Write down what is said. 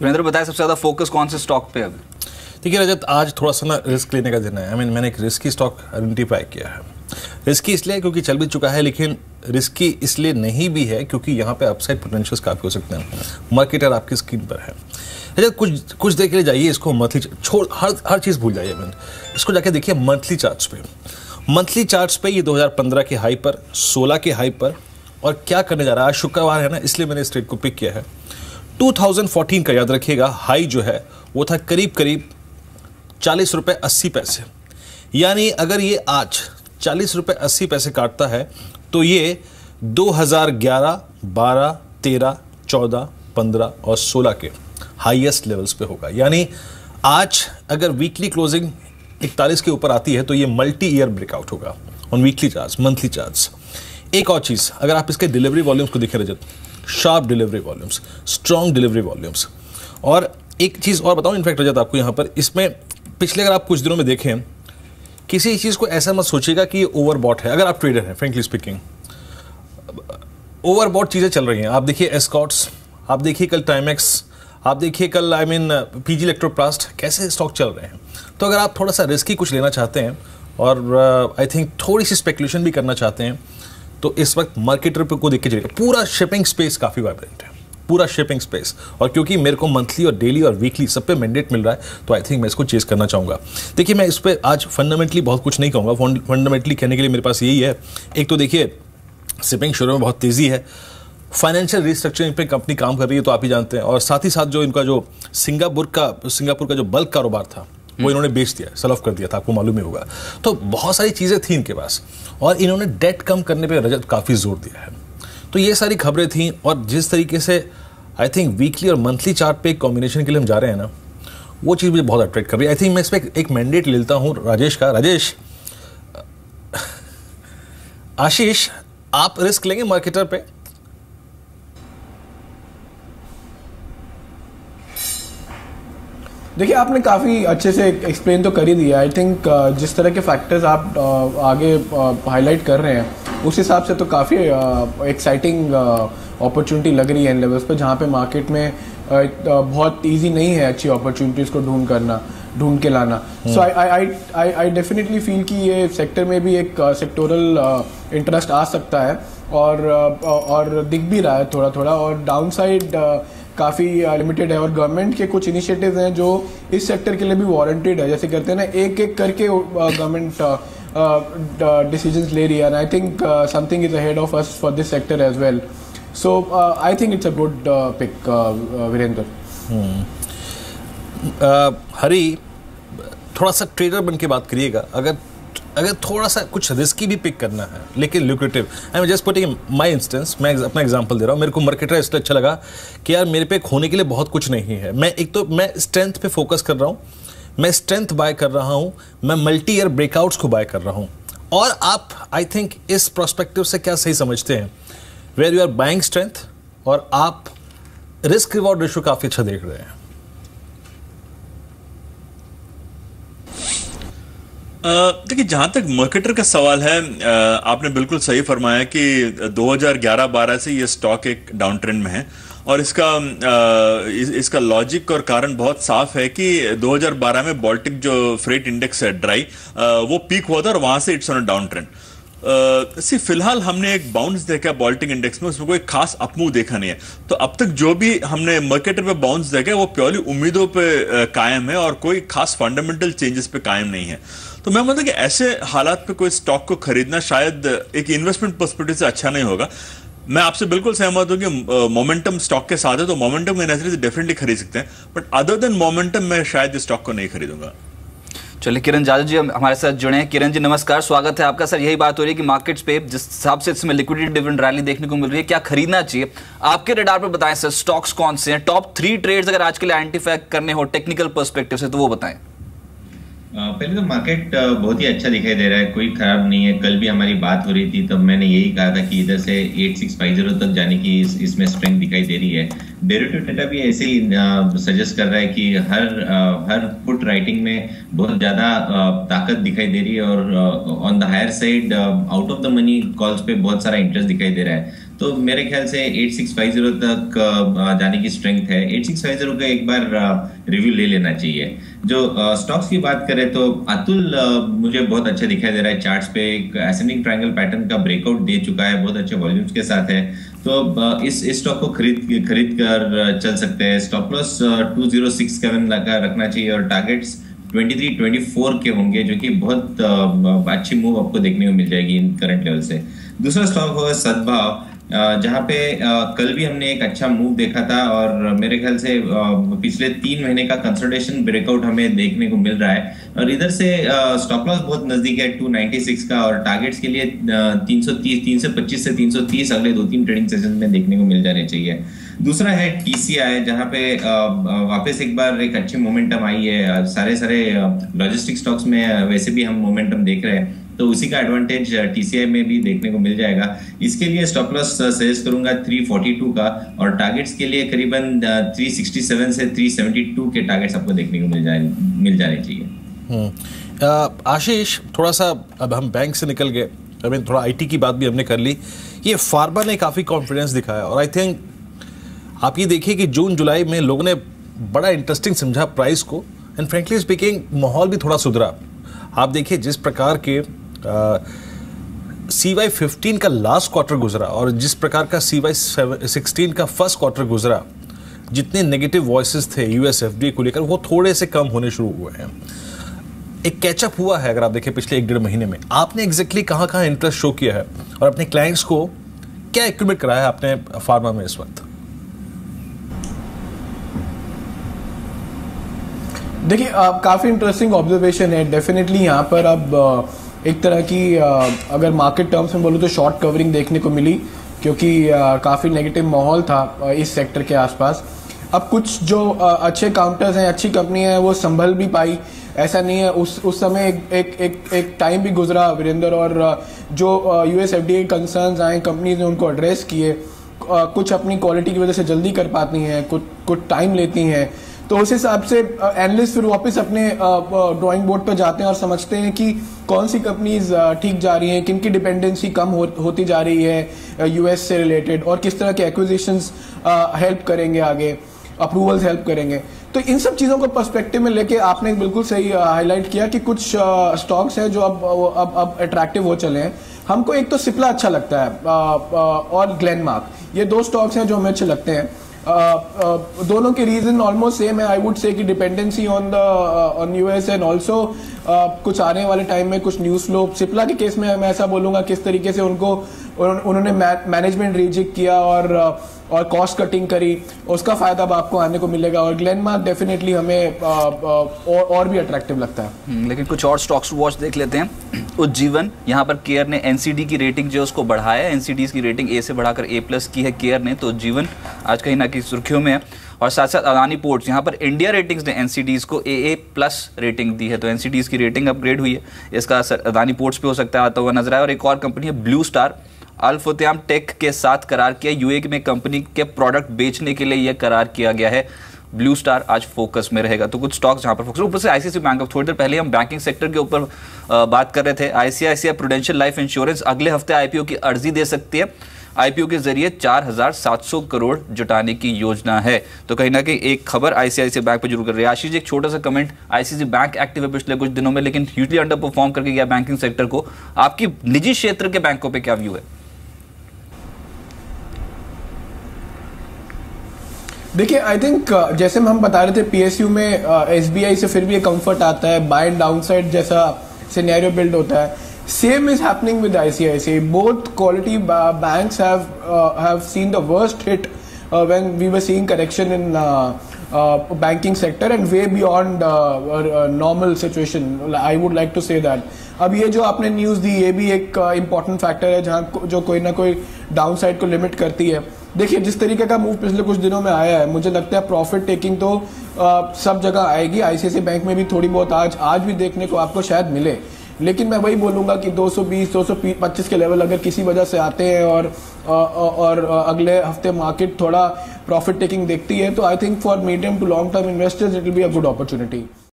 वीरेंद्र बताए सबसे ज़्यादा फोकस कौन से स्टॉक पे अभी? देखिए रजत, आज थोड़ा सा ना रिस्क लेने का दिन है। आई मीन मैंने एक रिस्की स्टॉक आइडेंटिफाई किया है। रिस्की इसलिए क्योंकि चल भी चुका है, लेकिन रिस्की इसलिए नहीं भी है क्योंकि यहाँ पे अपसाइड पोटेंशियल काफ़ी हो सकते हैं। मार्केटर आपकी स्क्रीन पर है। अच्छा कुछ कुछ के लिए जाइए, इसको मंथली छोड़, हर हर चीज़ भूल जाइए। मैंने इसको जाके देखिए मंथली चार्ट्स पे। मंथली चार्ट्स पे ये 2015 के हाई पर 16 के हाई पर, और क्या करने जा रहा है? आज शुक्रवार है ना, इसलिए मैंने इस ट्रेड को पिक किया है। 2014 का याद रखिएगा हाई जो है वो था करीब करीब चालीस रुपये अस्सी पैसे। यानी अगर ये आज चालीस रुपये अस्सी पैसे काटता है तो ये 2011, 12, 13, 14, 15 और 16 के हाईएस्ट लेवल्स पे होगा। यानी आज अगर वीकली क्लोजिंग इकतालीस के ऊपर आती है तो ये मल्टी ईयर ब्रेकआउट होगा। On weekly charts monthly charts एक और चीज़ अगर आप इसके डिलीवरी वॉल्यूम्स को देखें Rajat sharp delivery volumes strong delivery volumes और एक चीज़ और बताऊँ इनफैक्ट रजत आपको यहाँ पर इसमें पिछले अगर आप कुछ दिनों में देखें किसी चीज़ को ऐसा मत सोचिएगा कि ये ओवरबॉट है अगर आप ट्रेडर हैं फ्रेंकली स्पीकिंग ओवरबॉट चीज़ें चल रही हैं। आप देखिए एस्कॉट्स आप देखिए कल टाइमेक्स आप देखिए कल आई मीन पीजी इलेक्ट्रोप्लास्ट कैसे स्टॉक चल रहे हैं। तो अगर आप थोड़ा सा रिस्की कुछ लेना चाहते हैं और आई uh, थिंक थोड़ी सी स्पेकुलेशन भी करना चाहते हैं तो इस वक्त मार्केट मार्केटर को देख के चलिएगा पूरा शिपिंग स्पेस काफ़ी वाइब्रेंट है। पूरा शिपिंग स्पेस और क्योंकि मेरे को मंथली और डेली और वीकली सब पे मैंडेट मिल रहा है तो आई थिंक मैं इसको चेस करना चाहूँगा। देखिए, मैं इस पर आज फंडामेंटली बहुत कुछ नहीं कहूँगा। फंडामेंटली कहने के लिए मेरे पास यही है। एक तो देखिए शिपिंग शुरू में बहुत तेज़ी है। फाइनेंशियल रिस्ट्रक्चरिंग पे कंपनी काम कर रही है तो आप ही जानते हैं। और साथ ही साथ जो इनका जो सिंगापुर का सिंगापुर का जो बल्क कारोबार था वो। इन्होंने बेच दिया सेल ऑफ़ कर दिया था, आपको मालूम ही होगा। तो बहुत सारी चीज़ें थी इनके पास, और इन्होंने डेट कम करने पर रजत काफ़ी ज़ोर दिया है। तो ये सारी खबरें थी, और जिस तरीके से आई थिंक वीकली और मंथली चार्ट पे एक कॉम्बिनेशन के लिए हम जा रहे हैं ना, वो चीज़ मुझे बहुत अट्रैक्ट कर रही है। आई थिंक मैं इस पर एक मैंडेट लेता हूँ राजेश का। राजेश, आशीष, आप रिस्क लेंगे मार्केटर पे? देखिए आपने काफ़ी अच्छे से एक्सप्लेन तो कर ही दिया। आई थिंक uh, जिस तरह के फैक्टर्स आप uh, आगे हाईलाइट uh, कर रहे हैं उस हिसाब से तो काफ़ी एक्साइटिंग अपॉर्चुनिटी लग रही है इन लेवल्स पर जहाँ पे मार्केट में बहुत इजी नहीं है अच्छी अपॉर्चुनिटीज़ को ढूंढ करना ढूंढ के लाना। सो आई आई आई आई डेफिनेटली फील कि ये सेक्टर में भी एक सेक्टोरल इंटरेस्ट आ सकता है और और दिख भी रहा है थोड़ा थोड़ा और डाउन साइड काफ़ी लिमिटेड है और गवर्नमेंट के कुछ इनिशिएटिव्स हैं जो इस सेक्टर के लिए भी वारंटेड है। जैसे कहते हैं ना एक एक करके गवर्नमेंट डिसीज़न ले रही है। I think something is ahead of us for this sector as well so I think it's a good pick Virendra Hari, थोड़ा सा ट्रेडर बन के बात करिएगा। अगर अगर थोड़ा सा कुछ रिस्की भी पिक करना है, लेकिन lucrative I am just putting my instance मैं अपना एग्ज़ाम्पल दे रहा हूँ, मेरे को मार्केटर इसलिए अच्छा लगा कि यार मेरे पे खोने के लिए बहुत कुछ नहीं है। मैं एक तो मैं स्ट्रेंथ पे फोकस कर रहा हूँ, मैं स्ट्रेंथ बाय कर रहा हूँ, मैं मल्टी ईयर ब्रेकआउट्स को बाय कर रहा हूँ। और आप आई थिंक इस प्रोस्पेक्टिव से क्या सही समझते हैं? Where you are buying strength और आप रिस्क रिवॉर्ड रेशो काफ़ी अच्छा देख रहे हैं। देखिए जहाँ तक मार्केटर का सवाल है आपने बिल्कुल सही फरमाया कि 2011-12 से ये स्टॉक एक डाउन ट्रेंड में है और इसका इस, इसका लॉजिक और कारण बहुत साफ़ है कि 2012 में बॉल्टिक जो फ्रेट इंडेक्स है ड्राई वो पीक हुआ था और वहाँ से it's on down trend see, फ़िलहाल हमने एक बाउंस देखा बॉल्टिंग इंडेक्स में, उसमें कोई खास अपमूव देखा नहीं है। तो अब तक जो भी हमने मार्केट पे बाउंस देखा है, वो प्योरली उम्मीदों पे कायम है और कोई खास फंडामेंटल चेंजेस पे कायम नहीं है। तो मैं मतलब कि ऐसे हालात पे कोई स्टॉक को खरीदना शायद एक इन्वेस्टमेंट परस्पेक्टिव से अच्छा नहीं होगा। मैं आपसे बिल्कुल सहमत हूँ कि मोमेंटम स्टॉक के साथ है तो मोमेंटम के नज़रिए से डेफिनेटली खरीद सकते हैं। बट अदर देन मोमेंटम मैं शायद इस स्टॉक को नहीं खरीदूँगा। चलिए, किरण जाजू जी हमारे साथ जुड़े हैं। किरण जी, नमस्कार, स्वागत है आपका। सर, यही बात हो रही है कि मार्केट्स पे जिस हिसाब से इसमें लिक्विडिटी डिविडेंड रैली देखने को मिल रही है, क्या खरीदना चाहिए? आपके रेडार पर बताएँ, सर स्टॉक्स कौन से हैं? टॉप थ्री ट्रेड्स अगर आज के लिए आइडेंटिफाई करने हो टेक्निकल पर्सपेक्टिव से तो वो बताएँ। पहले तो मार्केट बहुत ही अच्छा दिखाई दे रहा है। कोई खराब नहीं है। कल भी हमारी बात हो रही थी तब मैंने यही कहा था कि इधर से 8650 तक जाने की इस, इसमें स्ट्रेंथ दिखाई दे रही है। डेरिवेटिव डेटा भी ऐसे ही सजेस्ट कर रहा है कि हर हर पुट राइटिंग में बहुत ज़्यादा ताकत दिखाई दे रही है और on the higher side out of the money calls पे बहुत सारा इंटरेस्ट दिखाई दे रहा है। तो मेरे ख्याल से 8650 तक जाने की स्ट्रेंथ है। 8650 का एक बार रिव्यू ले लेना चाहिए। जो स्टॉक्स की बात करें तो अतुल मुझे बहुत अच्छा दिखाई दे रहा है चार्ट्स पे। एक एसेंडिंग ट्रायंगल पैटर्न का ब्रेकआउट दे चुका है बहुत अच्छे वॉल्यूम्स के साथ है। तो इस इस स्टॉक को खरीद खरीद कर चल सकते हैं। Stop loss two zero six seven रखना चाहिए और टारगेट्स 23, 24 के होंगे जो कि बहुत अच्छी मूव आपको देखने को मिल जाएगी इन करंट लेवल से। दूसरा स्टॉक होगा सद्भाव जहाँ पे कल भी हमने एक अच्छा मूव देखा था और मेरे ख्याल से पिछले तीन महीने का कंसल्टेशन ब्रेकआउट हमें देखने को मिल रहा है। और इधर से स्टॉप लॉस बहुत नज़दीक है 296 का और टारगेट्स के लिए 330 325 से 330 अगले दो तीन ट्रेडिंग सेशन में देखने को मिल जाने चाहिए। दूसरा है टीसीआई जहाँ पे वापस एक बार एक अच्छी मोमेंटम आई है। सारे सारे लॉजिस्टिक स्टॉक्स में वैसे भी हम मोमेंटम देख रहे हैं। तो उसी का एडवांटेज टीसीआई में भी देखने को मिल जाएगा। इसके लिए स्टॉप लॉस सजेस्ट करूँगा 342 का। और टारगेट्स के लिए करीबन 367 से 372 के टारगेट्स आपको देखने को मिल जाए, मिल जाने चाहिए। आशीष, थोड़ा सा अब हम बैंक से निकल गए। आई मीन थोड़ा आईटी की बात भी हमने कर ली। ये फार्मा ने काफ़ी कॉन्फिडेंस दिखाया। और आई थिंक आप ये देखिए कि जून, जुलाई में लोगों ने बड़ा इंटरेस्टिंग समझा प्राइस को एंड फ्रेंकली स्पीकिंग माहौल भी थोड़ा सुधरा। आप देखिए जिस प्रकार के सी वाई फिफ्टीन का लास्ट क्वार्टर गुजरा और जिस प्रकार का सी वाई सिक्सटीन का फ़र्स्ट क्वार्टर गुजरा, जितने नेगेटिव वॉइस थे यूएस एफ़ डी को लेकर, वो थोड़े से कम होने शुरू हुए हैं। एक कैचअप हुआ है अगर आप देखें पिछले एक डेढ़ महीने में। आपने एग्जैक्टली कहाँ कहाँ इंटरेस्ट शो किया है और अपने क्लाइंट्स को क्या इक्विपमेंट कराया है आपने फार्मा में इस वक्त? देखिए आप काफ़ी इंटरेस्टिंग ऑब्जर्वेशन है। डेफिनेटली यहाँ पर अब एक तरह की अगर मार्केट टर्म्स में बोलूँ तो शॉर्ट कवरिंग देखने को मिली क्योंकि काफ़ी नेगेटिव माहौल था इस सेक्टर के आसपास। अब कुछ जो अच्छे काउंटर्स हैं अच्छी कंपनी है वो संभल भी पाई। ऐसा नहीं है उस उस समय एक एक एक, एक टाइम भी गुजरा वीरेंद्र और जो U S F D concern आए कंपनीज़ ने उनको एड्रेस किए कुछ अपनी क्वालिटी की वजह से जल्दी कर पाती हैं कुछ कुछ टाइम लेती हैं। तो उस हिसाब से एनालिस्ट फिर वापस अपने ड्राइंग बोर्ड पर जाते हैं और समझते हैं कि कौन सी कंपनीज़ ठीक जा रही हैं किन की डिपेंडेंसी कम हो, होती जा रही है यूएस से रिलेटेड और किस तरह के एक्विजिशंस हेल्प करेंगे आगे अप्रूवल्स हेल्प करेंगे। तो इन सब चीज़ों को पर्सपेक्टिव में लेके आपने बिल्कुल सही हाईलाइट किया कि कुछ स्टॉक्स हैं जो अब अब अब अट्रैक्टिव हो चले हैं। हमको एक तो सिप्ला अच्छा लगता है और ग्लैनमार्क ये दो स्टॉक्स हैं जो हमें अच्छे लगते हैं। दोनों के रीजन ऑलमोस्ट सेम है. आई वुड से कि dependency on the on US and also कुछ आने वाले टाइम में कुछ न्यूज़ फ्लो सिप्ला के केस में मैं ऐसा बोलूँगा, किस तरीके से उनको उन्होंने मैनेजमेंट रिजिक किया और और कॉस्ट कटिंग करी। उसका फ़ायदा अब आपको आने को मिलेगा और ग्लैनमार्क डेफिनेटली हमें आ, आ, और, और भी अट्रैक्टिव लगता है। हम्म, लेकिन कुछ और स्टॉक्स वॉच देख लेते हैं। उज्जीवन यहाँ पर केयर ने एनसीडी की रेटिंग जो उसको बढ़ाया है। एनसीडी की रेटिंग ए से बढ़ाकर ए प्लस की है केयर ने तो उज्जीवन आज कहीं ना कहीं सुर्खियों में है। और साथ साथ अदानी पोर्ट्स यहाँ पर इंडिया रेटिंग्स ने एनसीडीज को ए ए प्लस रेटिंग दी है तो एनसीडीज की रेटिंग अपग्रेड हुई है। इसका असर अदानी पोर्ट्स पे हो सकता है आता हुआ नज़र आया। और एक और कंपनी है ब्लू स्टार अल्फोत्याम टेक के साथ करार किया। यूए में कंपनी के प्रोडक्ट बेचने के लिए यह करार किया गया है। ब्लू स्टार आज फोकस में रहेगा। तो कुछ स्टॉक्स जहाँ पर फोकस ऊपर से आईसीआईसी बैंक थोड़ी देर पहले हम बैंकिंग सेक्टर के ऊपर बात कर रहे थे। आईसीआईसीआई प्रोडेंशियल लाइफ इंश्योरेंस अगले हफ़्ते आईपीओ की अर्जी दे सकती है। आईपीओ के ज़रिए 4,700 करोड़ जुटाने की योजना है। तो कहीं ना कहीं एक खबर आईसीआईसी बैंक पर ज़रूर कर रही है। आशीष एक छोटा सा कमेंट आईसीआईसी बैंक एक्टिव है पिछले कुछ दिनों में लेकिन ह्यूजली अंडर परफॉर्म करके गया बैंकिंग सेक्टर को। आपकी निजी क्षेत्र के बैंकों पर क्या व्यू है? देखिए आई थिंक uh, जैसे हम बता रहे थे पीएसयू में एस uh, से फिर भी एक कंफर्ट आता है बाय डाउन साइड जैसा सिनेरियो बिल्ड होता है। Same is happening with ICICI both quality banks have have seen the worst hit when we were seeing correction in banking sector and way beyond normal situation I would like to say that अब ये जो आपने news दी ये भी एक important uh, factor है जहाँ जो कोई ना कोई डाउन साइड को लिमिट करती है। देखिए जिस तरीके का मूव पिछले कुछ दिनों में आया है मुझे लगता है प्रॉफिट टेकिंग तो आ, सब जगह आएगी। आईसीआईसी बैंक में भी थोड़ी बहुत आज आज भी देखने को आपको शायद मिले। लेकिन मैं वही बोलूँगा कि 220 225 के लेवल अगर किसी वजह से आते हैं और और अगले हफ़्ते मार्केट थोड़ा प्रॉफिट टेकिंग देखती है तो I think for medium to long term investors it will be a good opportunity